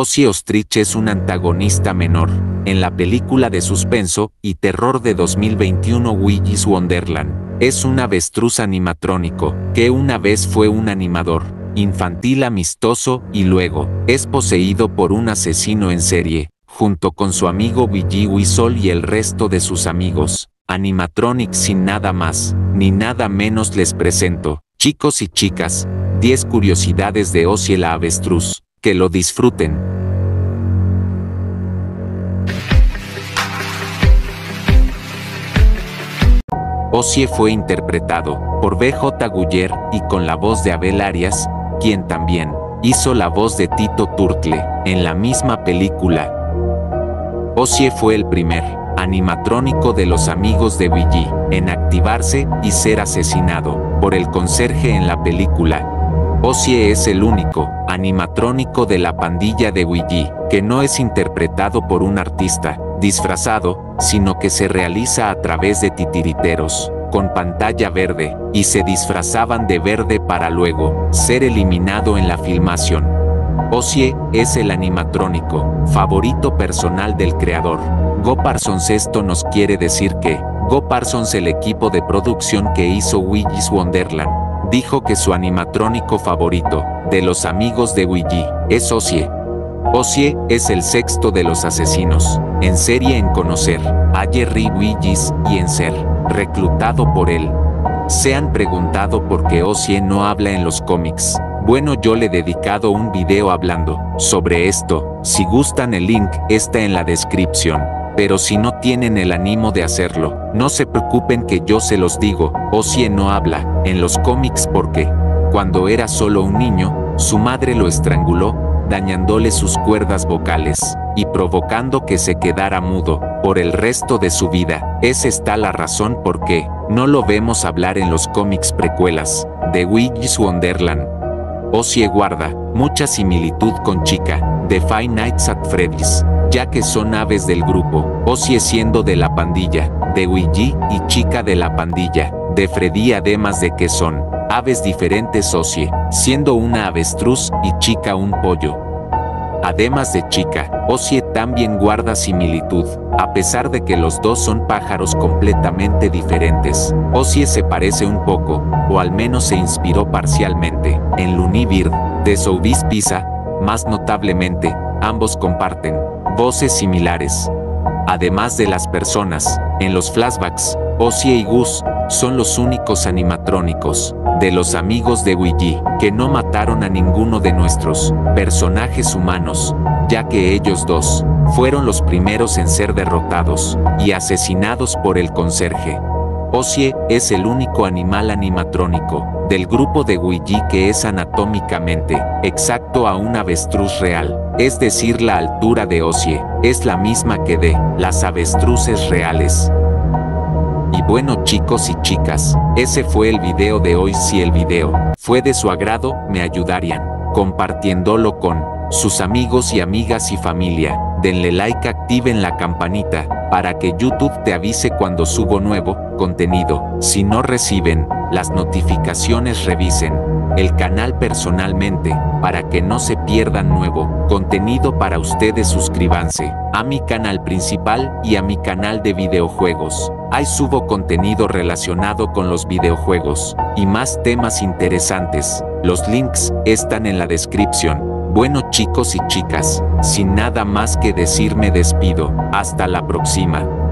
Ozzy Ostrich es un antagonista menor, en la película de suspenso y terror de 2021 Willy's Wonderland. Es un avestruz animatrónico, que una vez fue un animador, infantil amistoso y luego, es poseído por un asesino en serie, junto con su amigo Willy Whistle y el resto de sus amigos. Animatronics sin nada más, ni nada menos les presento, chicos y chicas, 10 curiosidades de Ozzy el avestruz. Que lo disfruten. Ozzy fue interpretado por B.J. Guyer y con la voz de Abel Arias, quien también hizo la voz de Tito Turtle en la misma película. Ozzy fue el primer animatrónico de los amigos de Willy en activarse y ser asesinado por el conserje en la película Ozzy es el único animatrónico de la pandilla de Willy que no es interpretado por un artista disfrazado, sino que se realiza a través de titiriteros con pantalla verde, y se disfrazaban de verde para luego ser eliminado en la filmación. Ozzy es el animatrónico favorito personal del creador. Go Parsons esto nos quiere decir que Go Parsons el equipo de producción que hizo Willy's Wonderland dijo que su animatrónico favorito, de los amigos de Ouija, es Osie. Osie es el sexto de los asesinos, en serie en conocer a Jerry Willis y en ser reclutado por él. Se han preguntado por qué Osie no habla en los cómics. Bueno, yo le he dedicado un video hablando sobre esto. Si gustan el link está en la descripción pero si no tienen el ánimo de hacerlo, no se preocupen que yo se los digo, Osie no habla, en los cómics porque, cuando era solo un niño, su madre lo estranguló, dañándole sus cuerdas vocales, y provocando que se quedara mudo, por el resto de su vida. Esa está la razón por qué, no lo vemos hablar en los cómics precuelas, de Willy's Wonderland. Osie guarda, mucha similitud con Chica, de Five Nights at Freddy's ya que son aves del grupo, Osie siendo de la pandilla, de Ouija y Chica de la pandilla, de Freddy además de que son aves diferentes Osie, siendo una avestruz y Chica un pollo. Además de Chica, Osie también guarda similitud, a pesar de que los dos son pájaros completamente diferentes. Osie se parece un poco, o al menos se inspiró parcialmente, en Lunibird, de Soubis Pisa, más notablemente, ambos comparten voces similares. Además de las personas, en los flashbacks, Ozzy y Gus son los únicos animatrónicos de los amigos de Ouija que no mataron a ninguno de nuestros personajes humanos, ya que ellos dos fueron los primeros en ser derrotados y asesinados por el conserje. Ozzy es el único animal animatrónico del grupo de Ouija que es anatómicamente exacto a un avestruz real es decir, la altura de Osie, es la misma que de las avestruces reales. Y bueno chicos y chicas, ese fue el video de hoy. Si el video fue de su agrado, me ayudarían compartiéndolo con sus amigos y amigas y familia. Denle like, activen la campanita para que YouTube te avise cuando subo nuevo contenido. Si no reciben las notificaciones, revisen el canal personalmente, para que no se pierdan nuevo contenido para ustedes suscríbanse a mi canal principal y a mi canal de videojuegos. Ahí subo contenido relacionado con los videojuegos y más temas interesantes. Los links están en la descripción. Bueno chicos y chicas, sin nada más que decir me despido. Hasta la próxima.